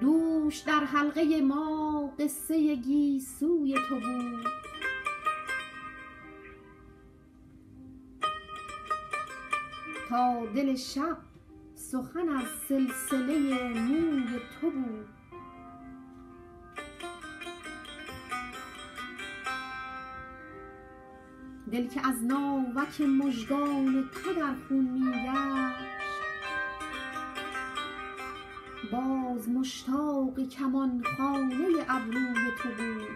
دوش در حلقه ما قصه گیسوی تو بود. تا دل شب سخن از سلسله موی تو بود. دل که از ناوک مژگان تو در خون می گشت باز مشتاق کمانخانه ابروی تو بود.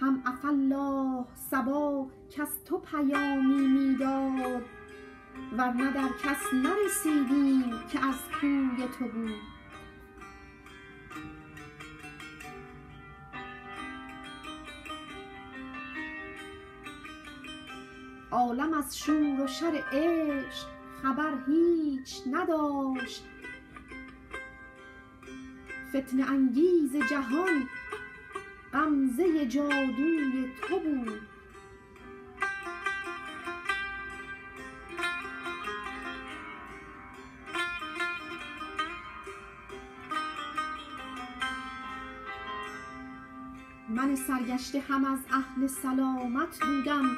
هم عفا الله صبا کز تو پیامی می داد ور نه در کس نرسیدیم که از کوی تو بود. عالم از شور و شر عشق خبر هیچ نداشت. فتنه انگیز جهان غمزه جادوی تو بود. من سرگشته هم از اهل سلامت بودم.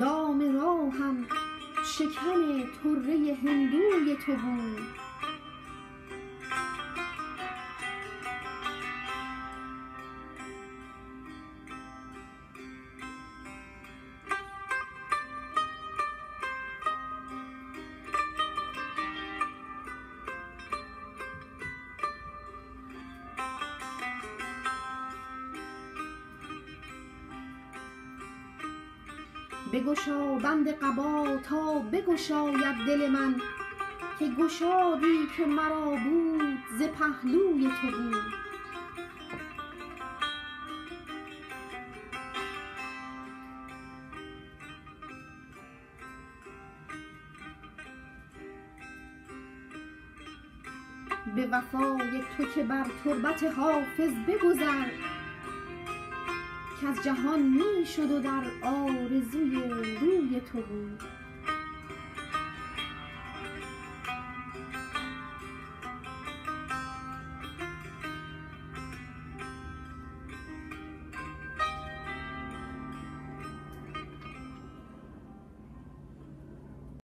دام راهم شکن طره هندوی تو بود. بگشا بند قبا تا بگشاید دل من که گشادی که مرا بود ز پهلوی تو بود. به وفای تو که بر تربت حافظ بگذر کز جهان می شد و در آرزوی روی تو بود.